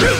Ugh!